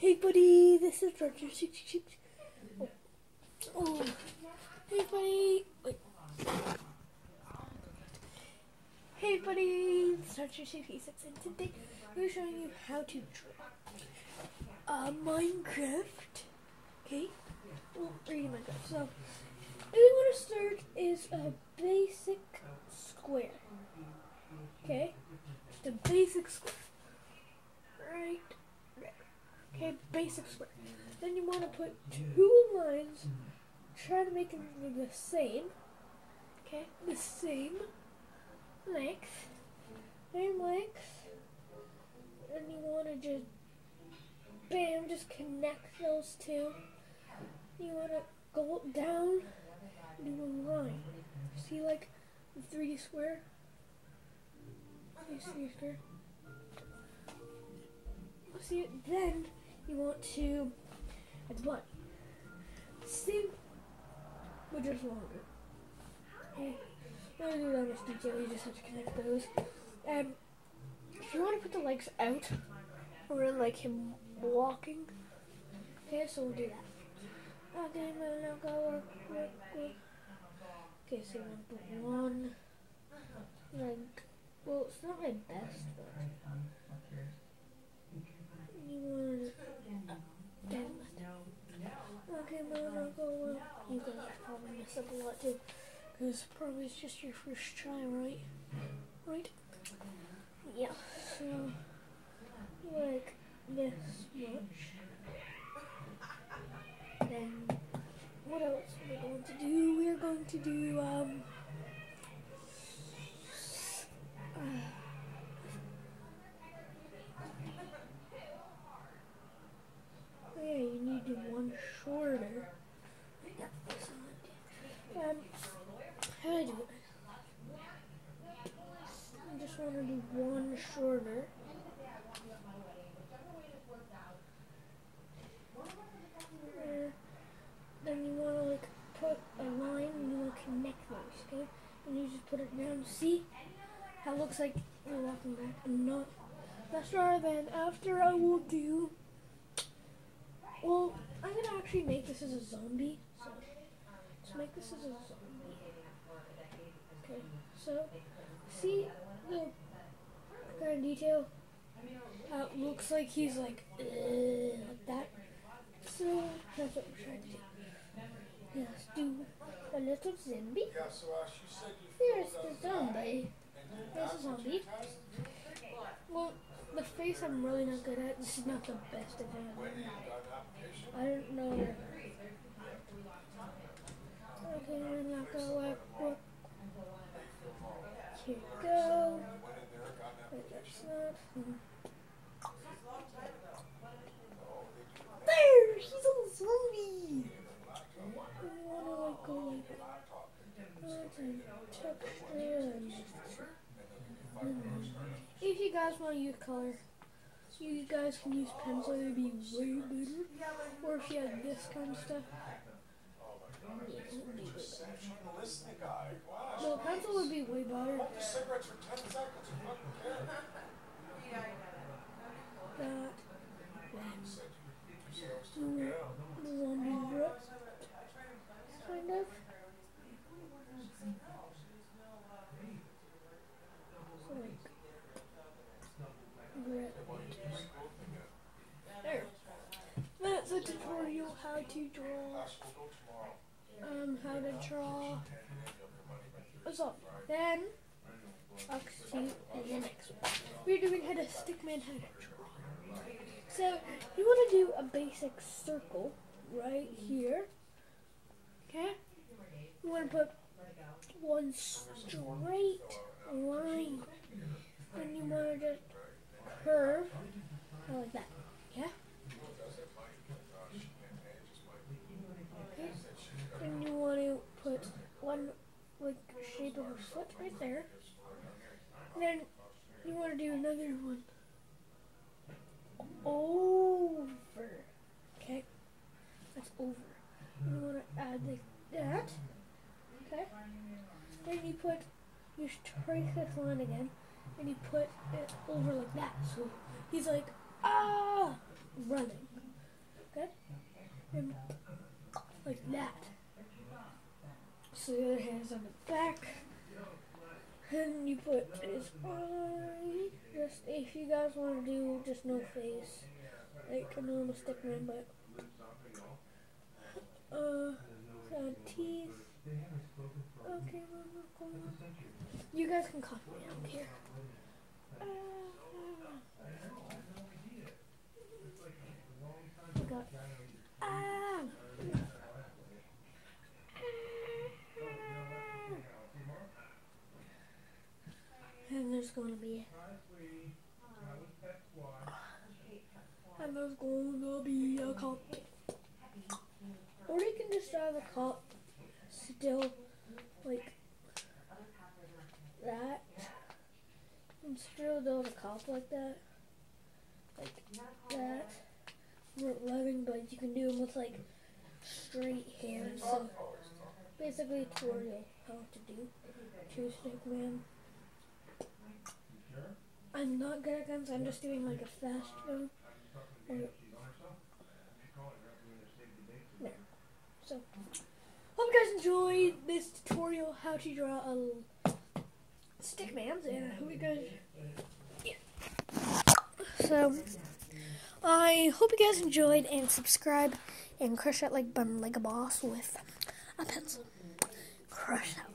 Hey, buddy, this is Roger. Oh. oh. Hey, buddy. Wait. Hey, buddy, it's Roger 66, and today we're showing you how to draw uh, Minecraft. Okay? Well, reading Minecraft. So, what we want to start is a basic square. Okay? Just a basic square. Right. Okay, basic square. Then you want to put two lines, try to make them the same. Okay, the same length. Same length. And you want to just, bam, just connect those two. You want to go down, do a line. See, like, the 3D square? You see square? See, it then you want to, it's one. Same, but just longer. Okay. Not do that much detail, you just have to connect those. And if you want to put the legs out, or like him walking, okay, so we'll do that. Okay, now go work, work, work. Okay, so to put one leg. Well, it's not my best, but want to. Okay, now go work. You guys probably mess up a lot too. Because probably it's just your first try, right? Right? Yeah, so, like this much. Then, what else are we going to do? We're going to do, um, uh, oh yeah, you need to do one shorter. Um, how do I do it? I just want to do one shorter. Then you want to like put a line and you want to connect those, okay? And you just put it down. See how it looks like you're walking back and not. That's right. Then after I will do. Well, I'm gonna actually make this as a zombie. So let's make this as a zombie. Okay, so see the kind of detail? It looks like he's like, uh, like that. So that's what we're trying to do. Let's do a little zombie. Here's the zombie. There's a zombie. Well, I'm really not good at. This is not the best of. I don't know. Okay, gonna work, work. Here we go. Not. There! Zombie! I wanna like go like and if you guys want to use color, you guys can use pencil, it would be way better. Or if you had this kind of stuff. Yeah, it would be way better. No, pencil would be way better. That. Then. The zombie rip. Kind of. So like. Rip. There. That's a tutorial how to draw. Um, how to draw. What's up? Then. I'll the next one. We're doing how to stickman how to draw. So you want to do a basic circle right here. Okay? You want to put one straight line. And you want to just curve like that. Yeah? Okay? And you want to put like shape of a foot right there. And then you want to do another one over. Okay? That's over. You want to add like that. Okay? Then you put, you trace this line again, and you put it over like that. So he's like, ah, running. and like that. The other hand is on the back. And you put his eye. Just if you guys want to do just no face, like a normal stick man, but uh, uh teeth. Okay, you guys can copy me. I don't care. Uh, God. Ah. There's gonna be and there's gonna be a cop. Or you can just have a cop still like that. And still build a cop like that. Like that. Running, but you can do them with like straight hair. So basically a tutorial how to do two stick man. I'm not good at guns, I'm just doing like a fast one. There. So, hope you guys enjoyed this tutorial how to draw a stick man, and I hope you guys. Yeah. So, I hope you guys enjoyed and subscribe and crush that like button like a boss with a pencil. Crush that.